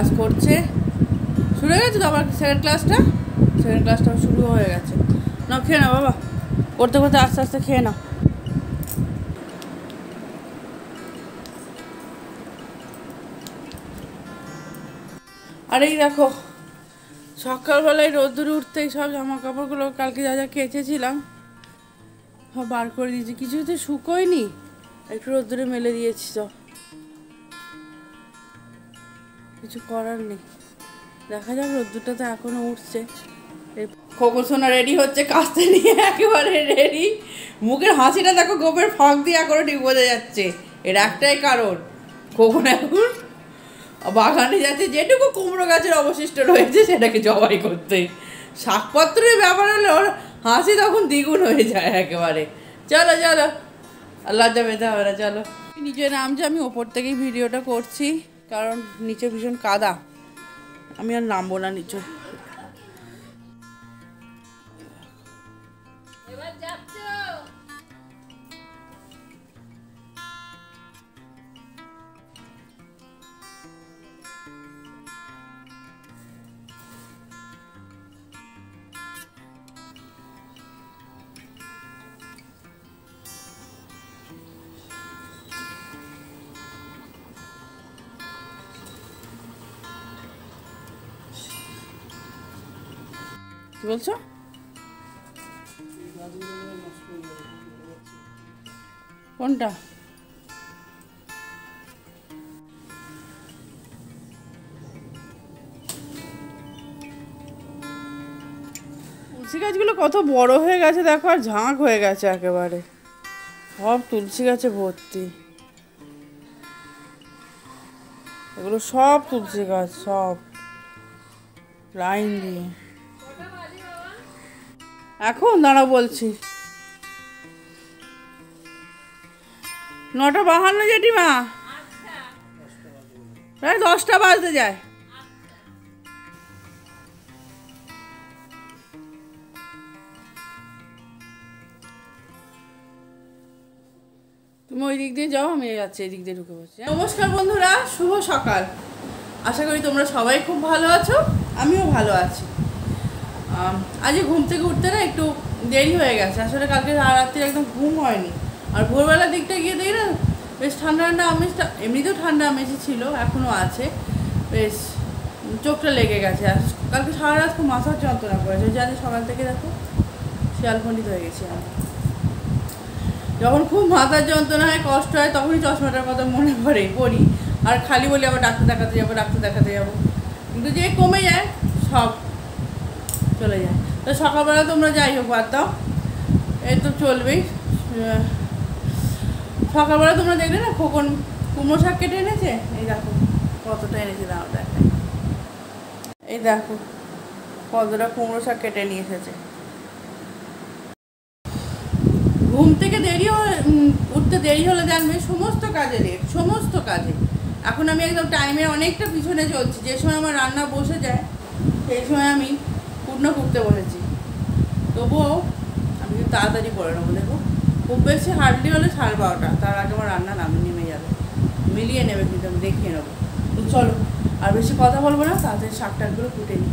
Class করছে। শুরু হয়ে গেছে তো আবার সেকেন্ড ক্লাসটা সেকেন্ড ক্লাসটা শুরু হয়ে গেছে। না খেয়ে নাও বাবা। করতে করতে আস্তে আস্তে খেয়ে নাও। আর এই দেখো, সকালবেলায় রোদ্দুরে উঠতেই সব জামা কাপড়গুলো কালকে যা যা কেচেছিলাম, সব বার করে দিয়েছি। কিছু তো শুকোয়নি, একটু রোদ্দুরে মেলে দিয়েছি তো কিছু করার নেই। দেখা যাক রোদ্দুরটা তো এখনও উঠছে। খোকর সোনা রেডি হচ্ছে কাস্তে নিয়ে, একেবারে রেডি মুখের হাসিটা দেখো, গোপের ফাঁক দিয়ে এখনও ঠিক বোঝা যাচ্ছে। এর একটাই কারণ, খোকন এখন বাগানে যাচ্ছে, যেটুকু কুমড়ো গাছের অবশিষ্ট রয়েছে সেটাকে জবাই করতে। শাকপত্রের ব্যাপার হলে, ওর হাসি তখন দ্বিগুণ হয়ে যায় একেবারে। চলো চলো। লজ্জা পেতে হবে না, চলো। নিচে নামছে আমি ওপর থেকেই ভিডিওটা করছি। কারণ নিচে ভীষণ কাদা। আমি আর নামবো না নিচে। কি বলছো? কোনটা? তুলসী গাছগুলো কত বড় হয়ে গেছে, দেখো, আর ঝাঁক হয়ে গেছে একেবারে। সব তুলসী গাছে ভর্তি। এগুলো সব তুলসী গাছ, সব। লাইন দিয়ে। এখন দাঁড়া বলছি। নটা বাহান্ন জেঠিমা? প্রায় দশটা বাজতে যায়। তুমি ওই দিক দিয়ে যাও, আমি যাচ্ছি, এই দিক দিয়ে ঢুকে পড়ছি। নমস্কার বন্ধুরা, শুভ সকাল। আশা করি তোমরা সবাই খুব ভালো আছো, আমিও ভালো আছি। আজকে ঘুম থেকে উঠতে না একটু দেরি হয়ে গেছে। আসলে কালকে রাত্রি একদম ঘুম হয়নি। আর ভোরবেলার দিকটা গিয়ে দেখি না, বেশ ঠান্ডা ঠান্ডা আমেজটা এমনিতেও ঠান্ডা আমেজই ছিল এখনও আছে। বেশ, চোখটা লেগে গেছে। আর কালকে সারা রাত খুব মাথার যন্ত্রণা করেছে। জানি সকাল থেকে দেখো শিয়ালখণ্ডিত হয়ে গেছি আমি। যখন খুব মাথার যন্ত্রণা হয়, কষ্ট হয়, তখনই চশমাটার কথা মনে পড়ে, পড়ি। আর খালি বলি, আবার ডাক্তার দেখাতে যাব, ডাক্তার দেখাতে যাব। কিন্তু যে কমে যায়, সব চলে যায়। তো সকালবেলা তোমরা যাই হোক, বাদ দাও। এই তো চলবেই। সকালবেলা তোমরা দেখলে না, খোকন কুমড়ো শাক কেটে এনেছে? এই দেখো, কতটা এনেছে, দাও দেখাই। এই দেখো, কতটা কুমড়ো শাক কেটে নিয়ে এসেছে। ঘুম থেকে দেরি উঠতে দেরি হলে জানবে, সমস্ত কাজে লেট সমস্ত কাজে। এখন আমি একদম টাইমের অনেকটা পিছনে চলছি। যে সময় আমার রান্না বসে যায়, সেই সময় আমি পূর্ণ করতে বসেছি তবুও আমি কিন্তু তাড়াতাড়ি করে নেব, দেখো। খুব বেশি হার্ডলি হলে সাড়ে বারোটা, তার আগে আমার রান্না নামে নেমে যাবে। মিলিয়ে নেবে কিন্তু আমি দেখিয়ে নেব। তো চলো, আর বেশি কথা বলব না, তাড়াতাড়ি শাক টাকগুলো কুটে নিই।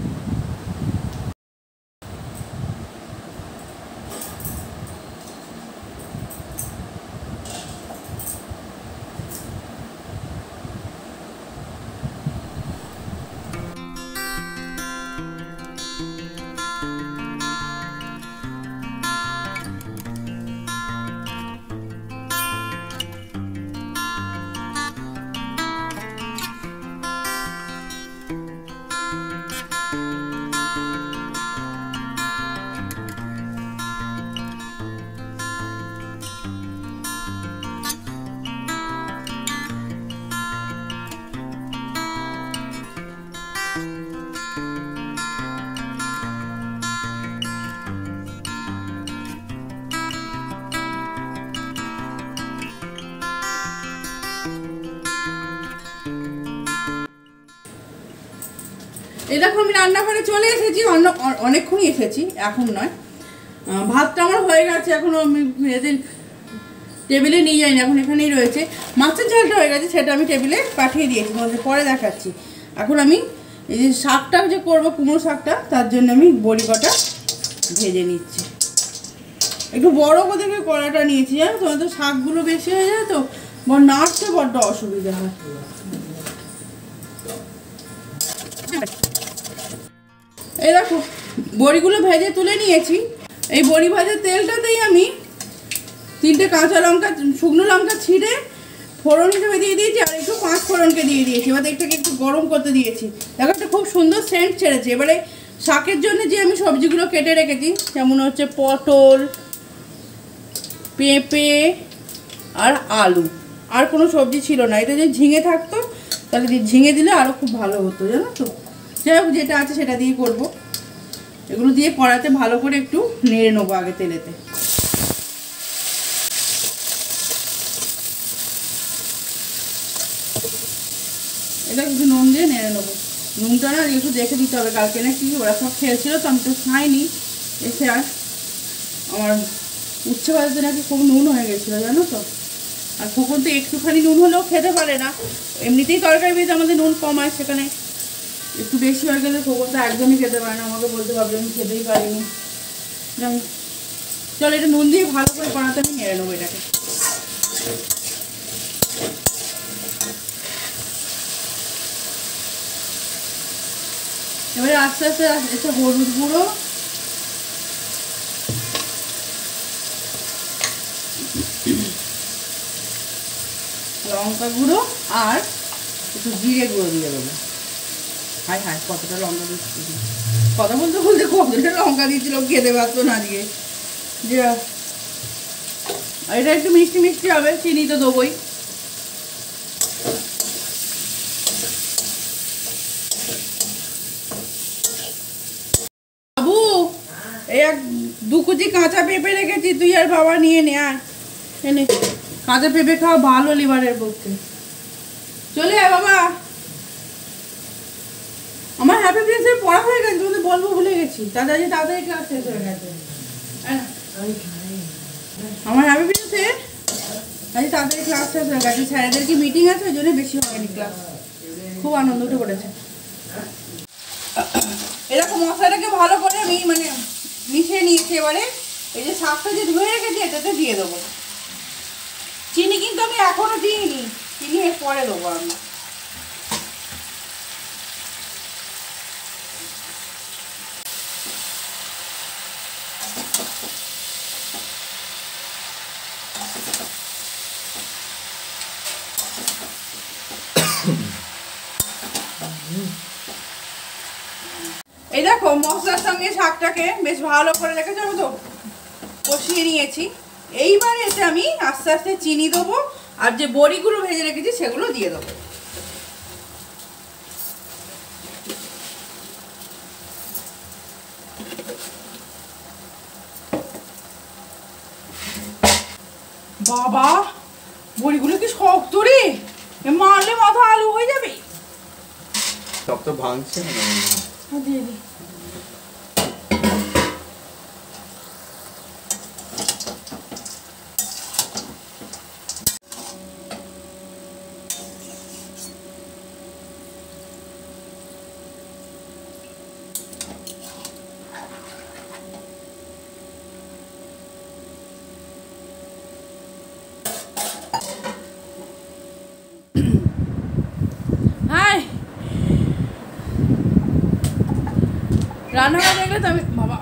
এই আমি রান্নাঘরে চলে এসেছি, অন্য, অনেকক্ষণই এসেছি, এখন নয়। ভাতটা আমার হয়ে গেছে, এখনও আমি ভেজে টেবিলে নিয়ে যাইনি, এখন এখানেই রয়েছে। মাছের ঝালটা হয়ে গেছে, সেটা আমি টেবিলে পাঠিয়ে দিয়েছি তোমাদের পরে দেখাচ্ছি। এখন আমি এই যে শাকটা যে করব, কুমড়ো শাকটা, তার জন্য আমি বড়ি কটা ভেজে নিচ্ছি। একটু বড় করে কড়াটা নিয়েছি, জানো তোমার তো শাকগুলো বেশি হয়ে যায় তো নাড়তে বড্ড অসুবিধা হয়। এই দেখো, বড়িগুলো ভেজে তুলে নিয়েছি। এই বড়ি ভাজার তেলটাতেই আমি তিনটে কাঁচা লঙ্কা, শুকনো লঙ্কা ছিঁড়ে ফোড়ন হিসেবে দিয়ে দিয়েছি আর একটু পাঁচ ফোড়নকে দিয়ে দিয়েছি। এবার এটাকে একটু গরম করতে দিয়েছি। দেখো, একটা খুব সুন্দর সেন্ট ছেড়েছে। এবারে শাকের জন্য যে আমি সবজিগুলো কেটে রেখেছি, যেমন হচ্ছে পটল, পেঁপে আর আলু, আর কোনো সবজি ছিল না। এটা যদি ঝিঙে থাকতো, তাহলে ঝিঙে দিলে আরও খুব ভালো হতো, জানো তো? যাই হোক, যেটা আছে সেটা দিয়ে করব। এগুলো দিয়ে কড়াতে ভালো করে একটু নেড়ে নেব আগে তেলেতে। এটা একটু নুন দিয়ে নেড়ে নেব। নুনটা না একটু দেখে দিতে হবে, কালকে না কি ওরা সব খেয়েছিল, তো আমি তো খাইনি। এসে আর আমার উচ্ছে ভাজাতে নাকি খুব নুন হয়ে গেছিল, জানো তো? আর খোকন তো একটুখানি নুন হলেও খেতে পারে না। এমনিতেই তরকারি বেঁধে আমাদের নুন কম কমায় সেখানে একটু বেশি হয়ে গেলে খোকন তো একদমই খেতে পারে না। আমাকে বলতে পারবে আমি খেতেই পারিনি। চলো এটা নুন দিয়ে ভালো করে বানাতে আমি নেড়ে নেব এটাকে। এবারে আস্তে আস্তে এসে হলুদ গুঁড়ো। লঙ্কা গুঁড়ো আর একটু জিরে গুঁড়ো দিয়ে দেবো। হাই হাই, কতটা লঙ্কা দিচ্ছি? কথা বলতে বলতে কতটা লঙ্কা দিচ্ছিল খেতে পারতো না দিয়ে এটা একটু মিষ্টি মিষ্টি হবে, চিনি তো দেবোই। বাবু, এই এক দু কুচি কাঁচা পেঁপে রেখেছি, তুই আর বাবা নিয়ে নে, আয়। এনে, কাঁচা পেঁপে খাওয়া ভালো লিভারের পক্ষে। চলে আয় বাবা। আমার হ্যাপি প্রিন্সের পড়া হয়ে গেছে, তোমাদের বলব ভুলে গেছি। তাড়াতাড়ি তাড়াতাড়ি ক্লাস শেষ হয়ে গেছে। আমার হ্যাপি প্রিন্সের আজ তাড়াতাড়ি ক্লাস শেষ হয়ে গেছে, স্যারেদের কি মিটিং আছে? ওই জন্য বেশি হয়নি ক্লাস খুব আনন্দ উঠে পড়েছে এরকম মশলাটাকে ভালো করে আমি মানে মিশিয়ে নিয়েছি এবারে। এই যে শাকটা যে ধুয়ে রেখেছি, এটাতে দিয়ে দেবো। চিনি কিন্তু আমি এখনও দিইনি। চিনি এর পরে দেবো আমি এই দেখো মশলার সঙ্গে শাকটাকে বেশ ভালো করে রেখে যাব তো কষিয়ে নিয়েছি। এইবার এতে আমি আস্তে আস্তে চিনি দেবো আর যে বড়িগুলো ভেজে রেখেছি সেগুলো দিয়ে দেবো। বাবা বড়িগুলো কি শক্ত রে? মারলে মাথা আলু হয়ে যাবে। সব তো ভাঙছে না। হ্যাঁ, দিয়ে দিই হাই রান্নাঘর দেখলে তো আমি বাবা,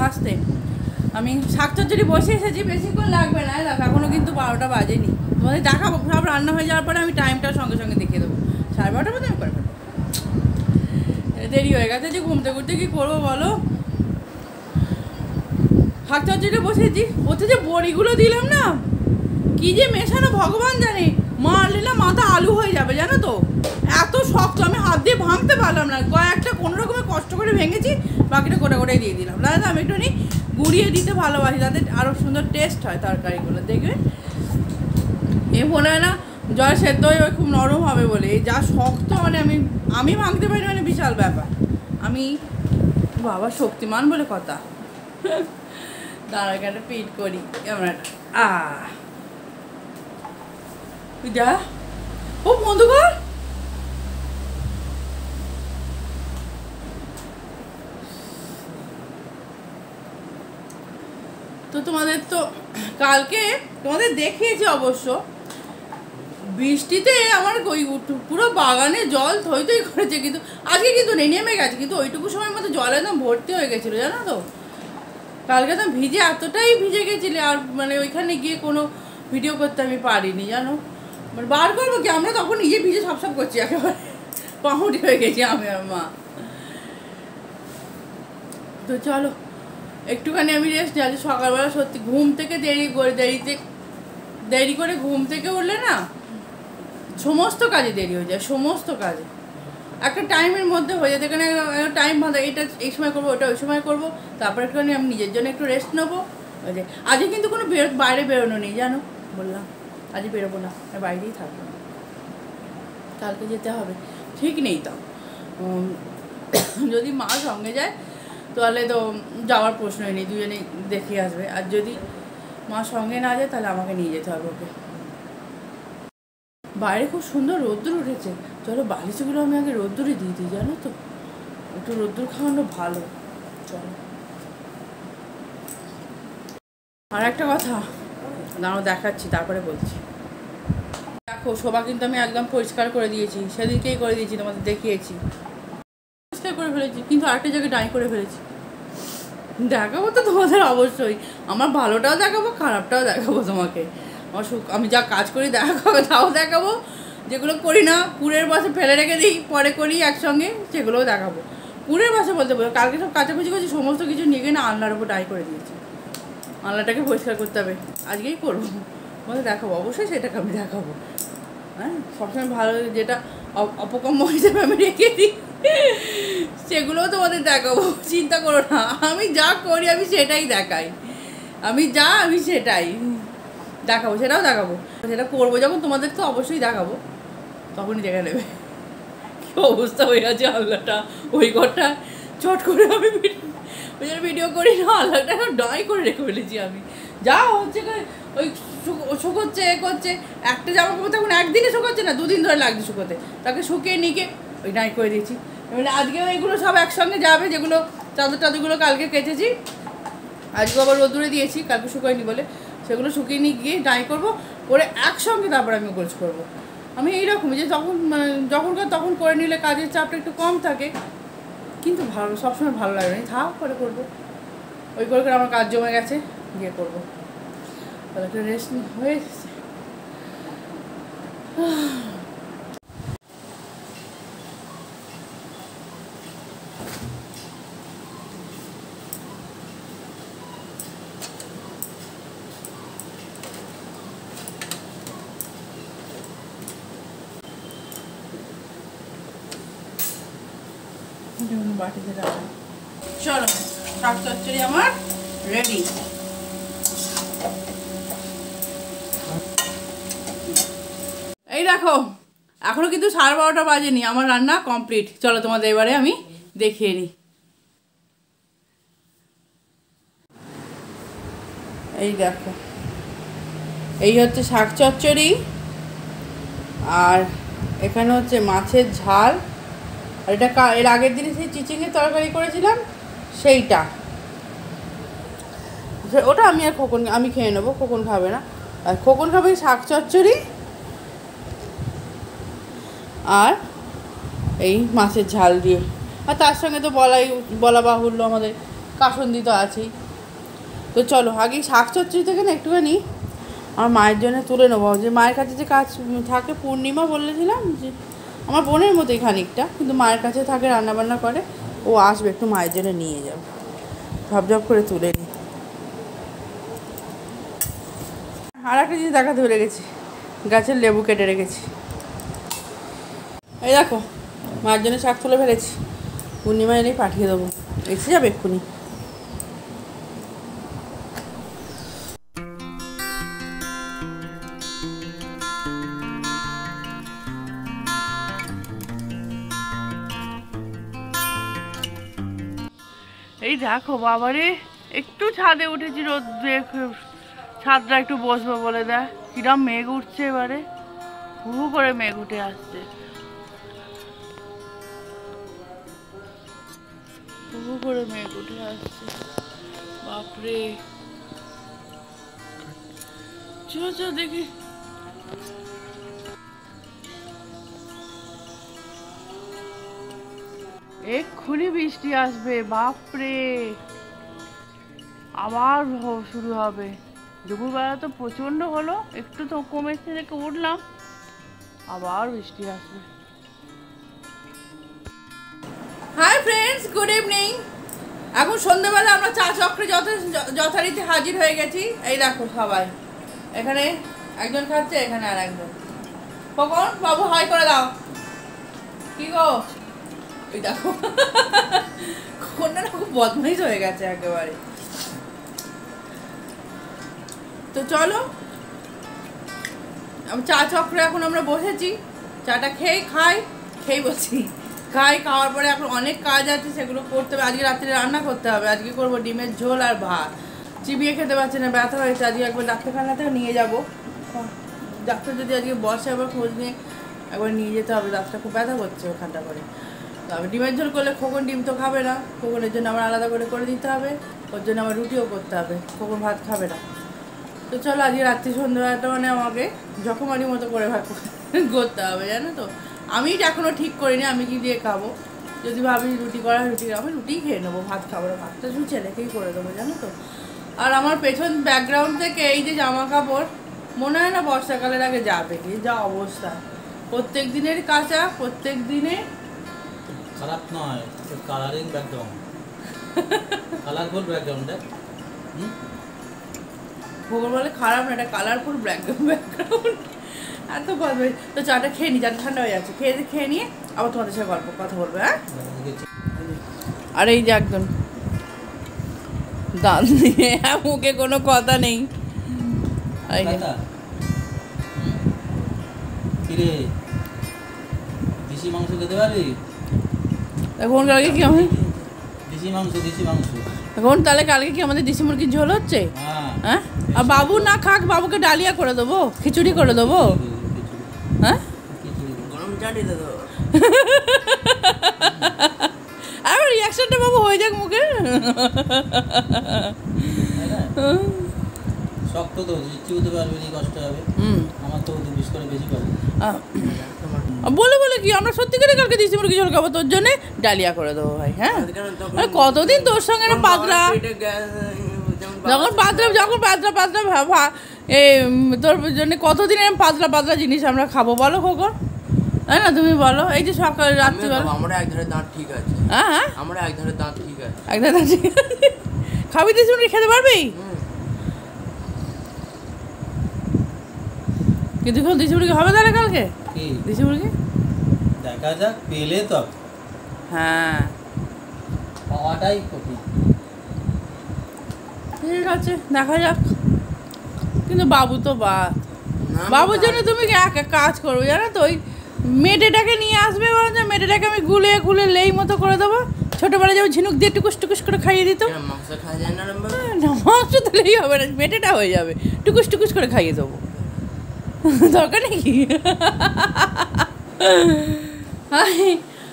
হাসতে। আমি শাক চচ্চড়ি বসে এসেছি, বেশিক্ষণ লাগবে না দেখো এখনও কিন্তু বারোটা বাজেনি। তোমাদের দেখাবো, সব রান্না হয়ে যাওয়ার পরে আমি টাইমটা সঙ্গে সঙ্গে দেখিয়ে দেবো। সাড়ে বারোটার মধ্যে আমি করে দেরি হয়ে গেছে যে ঘুমতে ঘুরতে কী করব বলো? শাক চচ্চড়িটা বসেছি। ওতে যে বড়িগুলো দিলাম না। কি যে মেশানো ভগবান জানে। মারলে মাথা আলু হয়ে যাবে, জানো তো? এত শক্ত, আমি হাত দিয়ে ভাঙতে পারলাম না। কয়েকটা কোনো রকমে কষ্ট করে ভেঙেছি। বাকিটা গোটা গোটাই দিয়ে দিলাম। না আমি একটুখানি গুঁড়িয়ে দিতে ভালোবাসি, যাতে আরও সুন্দর টেস্ট হয় তরকারিগুলো দেখবে এ মনে হয় না জল সেদ্ধ হয়ে খুব নরম হবে বলে। এই যা শক্ত মানে আমি আমি ভাঙতে পারি মানে বিশাল ব্যাপার। আমি বাবা শক্তিমান বলে কথা। দাঁড়া একটা পিট করি, ক্যামেরাটা। আ যা ও বন্ধ তো তোমাদের তো কালকে তোমাদের দেখিয়েছি অবশ্য। বৃষ্টিতে আমার ওই পুরো বাগানে জল থই থই করেছে কিন্তু আজকে কিন্তু নেমে গেছে কিন্তু ওইটুকু সময় মতো জল একদম ভর্তি হয়ে গেছিল, জানো তো? কালকে তো ভিজে এতটাই ভিজে গেছিলে আর মানে ওইখানে গিয়ে কোনো ভিডিও করতে আমি পারিনি, জানো? মানে বার করব কি? আমরা তখন নিজে ভিজে সব সব করছি, একেবারে পাহুটি হয়ে গেছি আমি আর মা। তো চলো একটুখানি আমি রেস্ট আজ সকালবেলা সত্যি ঘুম থেকে দেরি করে, দেরিতে, দেরি করে ঘুম থেকে উঠলে না সমস্ত কাজে দেরি হয়ে যায়, সমস্ত কাজে। একটা টাইমের মধ্যে হয়ে যায় এখানে টাইম বাঁধা এটা এই সময় করব, ওটা ওই সময় করব, তারপর একটুখানি আমি নিজের জন্য একটু রেস্ট নেব। ওই যে, আজকে কিন্তু কোনো বের, বাইরে বেরোনো নেই, জানো? বললাম, আজকে বেরোবো না বাইরেই থাকব কালকে যেতে হবে, ঠিক নেই তো। যদি মা সঙ্গে যায় তাহলে তো যাওয়ার প্রশ্নই নেই দুজনেই দেখে আসবে। আর যদি মা সঙ্গে না যায়, তাহলে আমাকে নিয়ে যেতে হবে ওকে। বাইরে খুব সুন্দর রোদ্দুর উঠেছে। চলো বালিশগুলো আমি আগে রোদ্দুরে দিয়ে দিই, জানো তো? একটু রোদ্দুর খাওয়ানো ভালো। চলো। আর একটা কথা, দাঁড়াও দেখাচ্ছি, তারপরে বলছি। দেখো, শোভা কিন্তু আমি একদম পরিষ্কার করে দিয়েছি, সেদিনকেই করে দিয়েছি, তোমাদের দেখিয়েছি। পরিষ্কার করে ফেলেছি, কিন্তু আরেকটা জায়গায় ডাই করে ফেলেছি। দেখাবো তো তোমাদের অবশ্যই। আমার ভালোটাও দেখাবো, খারাপটাও দেখাবো তোমাকে। আমার সুখ- আমি যা কাজ করি দেখাবো, তাও দেখাবো। যেগুলো করি না, পুরের বাসে ফেলে রেখে দিই, পরে করি একসঙ্গে, সেগুলোও দেখাবো। পুরের বাসে বলতে পারো, কালকে সব কাচাকুচি করছি, সমস্ত কিছু নিয়ে গিয়ে না আলনার উপর ডাই করে দিয়েছি। আলনাটাকে পরিষ্কার করতে হবে। আজকেই করব। বলে দেখাবো, অবশ্যই সেটাকে আমি দেখাবো। হ্যাঁ সবসময় ভালো যেটা অপকম্য হিসেবে আমি রেখে দিই। সেগুলোও তোমাদের দেখাবো, চিন্তা করো না। আমি যা করি, আমি সেটাই দেখাই। আমি যা, আমি সেটাই দেখাবো, সেটাও দেখাবো। সেটা করব যখন, তোমাদের তো অবশ্যই দেখাবো। তখনই দেখে নেবে। কি অবস্থা হয়ে আছে আল্লাহটা, ওই ঘরটা। চট করে আমি ভিডিও, ওই ভিডিও করি না, আল্লাহটা ডাই করে রেখে ফেলেছি আমি। যা হচ্ছে ওই শুকো- শুকোচ্ছে, এ করছে। একটা জামা কাপড় তখন একদিনে শুকোচ্ছে না, দুদিন ধরে লাগছে শুকোতে। তাকে শুকিয়ে নিকে ওই ডাই করে দিয়েছি। এবারে আজকে এগুলো সব একসঙ্গে যাবে, যেগুলো চাদর টাদরগুলো কালকে কেচেছি। আজকে আবার রোদুরে দিয়েছি, কালকে শুকায়নি বলে। সেগুলো শুকিয়ে নিয়ে গিয়ে ডাই করব, করে একসঙ্গে তারপর আমি গোছ করব। আমি এইরকমই যে যখন মানে যখনকার তখন করে নিলে কাজের চাপটা একটু কম থাকে, কিন্তু ভালো, সবসময় ভালো লাগে না। থাক করে করব। ওই করে করে আমার কাজ জমে গেছে, গিয়ে করব। তাহলে একটা রেস্ট হয়ে এসেছে যেমন বাটিতে রাখা চলো শাক চচ্চড়ি আমার রেডি এই দেখো এখনও বারোটা বাজেনি, আমার রান্না কমপ্লিট চলো তোমাদের এবারে আমি দেখিয়ে নিই। এই দেখো, এই হচ্ছে শাক চচ্চড়ি, আর এখানে হচ্ছে মাছের ঝাল। আর এটা এর আগের দিনে সেই চিচিংয়ের তরকারি করেছিলাম, সেইটা। ওটা আমি আর খোকন আমি খেয়ে নেব, খোকন খাবে না। আর খোকন খাবে শাক চচ্চড়ি আর এই মাছের ঝাল দিয়ে। আর তার সঙ্গে তো বলাই, বলা বাহুল্য আমাদের কাসন্দি তো আছেই। তো চলো, আগে শাক চচ্চড়ি থেকে না একটুখানি আমার মায়ের জন্য তুলে নেব। যে মায়ের কাছে যে কাজ থাকে, পূর্ণিমা বলেছিলাম যে আমার বোনের মতোই খানিকটা, কিন্তু মায়ের কাছে থাকে, রান্নাবান্না করে, ও আসবে একটু মায়ের জন্য নিয়ে যাবে। ঝপঝপ করে তুলে নিই আর একটা জিনিস দেখাতে ভুলে গেছি, গাছের লেবু কেটে রেখেছি। এই দেখো, মায়ের জন্য শাক তুলে ফেলেছি। পূর্ণিমা এনেই পাঠিয়ে দেবো। এসে যাবে এক্ষুনি। এই দেখো বাবারে, একটু ছাদে উঠেছি রোদ ছাদটা একটু বসবো বলে দেয়। কিরম মেঘ উঠছে এবারে। হু করে মেঘ উঠে আসছে। হু হু করে মেঘ উঠে আসছে। বাপরে। চলো চলো দেখি। এক্ষুনি বৃষ্টি আসবে, বাপরে। আবার শুরু হবে। দুপুরবেলা তো প্রচণ্ড হলো, একটু তো কমেছে দেখে উঠলাম। আবার বৃষ্টি আসবে। হাই ফ্রেন্ডস গুড ইভিনিং এখন সন্ধ্যেবেলা আমরা চা চক্রে যথা যথারীতি হাজির হয়ে গেছি। এই দেখো সবাই। এখানে একজন খাচ্ছে, এখানে আর একজন কখন বাবু হাই করে দাও। কি গো? ওই দেখো। কন্যাটা খুব বদমাইশ হয়ে গেছে একেবারে। তো চলো। চা চক্রে এখন আমরা বসেছি। চাটা খেয়ে, খাই, খেয়ে বলছি খাই, খাওয়ার পরে এখন অনেক কাজ আছে, সেগুলো করতে হবে। আজকে রাত্রে রান্না করতে হবে। আজকে করব ডিমের ঝোল আর ভাত। চিবিয়ে খেতে পারছে না, ব্যথা হয়েছে। আজকে একবার ডাক্তারখানাতে নিয়ে যাব। ডাক্তার যদি আজকে বসে আবার খোঁজ নিয়ে একবার নিয়ে যেতে হবে ডাক্তার খুব ব্যথা করছে ওখানটা করে। তবে ডিমের ঝোল করলে খোকন ডিম তো খাবে না। খোকনের জন্য আমার আলাদা করে করে দিতে হবে। ওর জন্য আমার রুটিও করতে হবে। খোকন ভাত খাবে না। তো চলো আজকে রাত্রি সন্ধ্যাবেলাটা মানে আমাকে জখমারির মতো করে ভাত করতে হবে, জানো তো? আমি এটা এখনও ঠিক করিনি আমি কি দিয়ে খাব? যদি ভাবি রুটি করা রুটি আমি রুটিই খেয়ে নেব ভাত খাব ভাতটা শুধু ছেলেকেই করে দেবো জানো তো? আর আমার পেছন ব্যাকগ্রাউন্ড থেকে এই যে জামা কাপড় মনে হয় না বর্ষাকালের আগে যাবে কি যা অবস্থা? প্রত্যেক দিনের কাঁচা প্রত্যেক দিনে খারাপ নয় কালারিং ব্যাকগ্রাউন্ড কালারফুল ব্যাকগ্রাউন্ড হুম? ভূগোল বলে খারাপ না এটা কালারফুল ব্যাকগ্রাউন্ড ব্যাকগ্রাউন্ড এত বদমাইশ তো চাটা খেয়ে নি চাটা ঠান্ডা হয়ে যাচ্ছে। খেয়ে খেয়ে নিয়ে আবার তোমাদের সাথে গল্প কথা বলব হ্যাঁ? আর এই যে একজন দাঁত দিয়ে মুখে কোনো কথা নেই। দেশি মাংস খেতে পারবি? এখন কালকে কি আমি দেশি মাংস দেশি মাংস। এখন তাহলে কালকে কি আমাদের দেশি মুরগির ঝোল হচ্ছে? হ্যাঁ। হ্যাঁ? আর বাবু না খাক বাবুকে ডালিয়া করে দেবো খিচুড়ি করে দেবো। হ্যাঁ? আর রিয়াকশনটা বাবু হয়ে যাক মুখে। শক্ত তো হতে পারবি নি কষ্ট হবে। আমার তো পিস করে বেশি পাবো বলে বলে কি আমরা সত্যি করে কালকে দিচ্ছি মুরগি ঝোল খাব তোর জন্য ডালিয়া করে দেবো ভাই হ্যাঁ? কতদিন তোর সঙ্গে না পাতলা? যখন পাতলা যখন পাতলা পাতলা এ তোর জন্য কতদিন এরম পাতলা পাতলা জিনিস আমরা খাব? বলো খোকন। তাই না? তুমি বলো। এই যে সকাল রাত্রিবেলা। আমার এক ধারে দাঁত ঠিক আছে। হ্যাঁ হ্যাঁ? আমার এক ধারে দাঁত ঠিক আছে। একদম ঠিক আছে। খাবি দিস মুরগি খেতে পারবি? এখন দিশি মুরগি হবে তাহলে কালকে? কি? দিশি মুরগি? দেখা যাক পেলে তো। হ্যাঁ। পাওয়াটাই কঠিন। ঠিক আছে দেখা যাক। কিন্তু বাবু তো বা। বাবুর জন্য তুমি এক এক কাজ করবে? জানো তো ওই মেটেটাকে নিয়ে আসবে বরঞ্চ মেটেটাকে আমি গুলে গুলে লেই মতো করে দেবো। ছোটোবেলায় যেমন ঝিনুক দিয়ে টুকুস টুকুস করে খাইয়ে দিত। মাংস মাংস দিলেই হবে না মেটেটা হয়ে যাবে। টুকুস টুকুস করে খাইয়ে দেবো। দরকার নেই কি?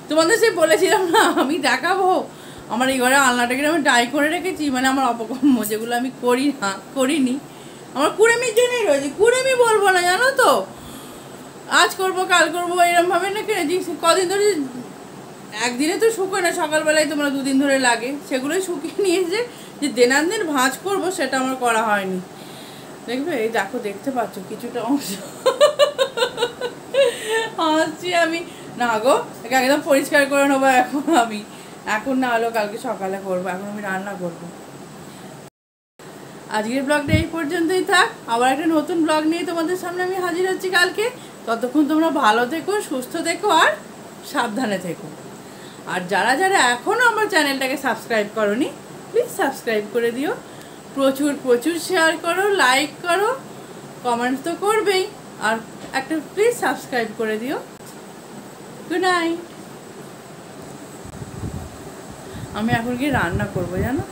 তোমাদের সে বলেছিলাম না আমি দেখাবো। আমার এই ঘরে আলনাটাকে আমি ডাই করে রেখেছি মানে আমার অপকর্ম যেগুলো আমি করি না করিনি। আমার কুড়েমির জন্যই রয়েছে, কুড়েমি বলব না, জানো তো? আজ করব, কাল করব এরমভাবে না কদিন ধরে একদিনে তো শুকোয় না, সকালবেলায় তোমরা দুদিন ধরে লাগে। সেগুলোই শুকিয়ে নিয়েছে, যে দেনান দিন ভাঁজ করব, সেটা আমার করা হয়নি। দেখবে? এই দেখো, দেখতে পাচ্ছ কিছুটা অংশ। হাসছি আমি। না গো, একে একদম পরিষ্কার করে নেব এখন আমি। এখন না হলেও কালকে সকালে করব, এখন আমি রান্না করব। আজকের ব্লগটা এই পর্যন্তই থাক। আবার একটা নতুন ব্লগ নিয়ে তোমাদের সামনে আমি হাজির হচ্ছি কালকে। ততক্ষণ তোমরা ভালো থেকো, সুস্থ থেকো আর সাবধানে থেকো। আর যারা যারা এখনও আমার চ্যানেলটাকে সাবস্ক্রাইব করনি প্লিজ সাবস্ক্রাইব করে দিও। প্রচুর প্রচুর শেয়ার করো লাইক করো কমেন্ট তো করবেই। আর একটা প্লিজ সাবস্ক্রাইব করে দিও। গুড নাইট আমি এখন গিয়ে রান্না করব, জানো?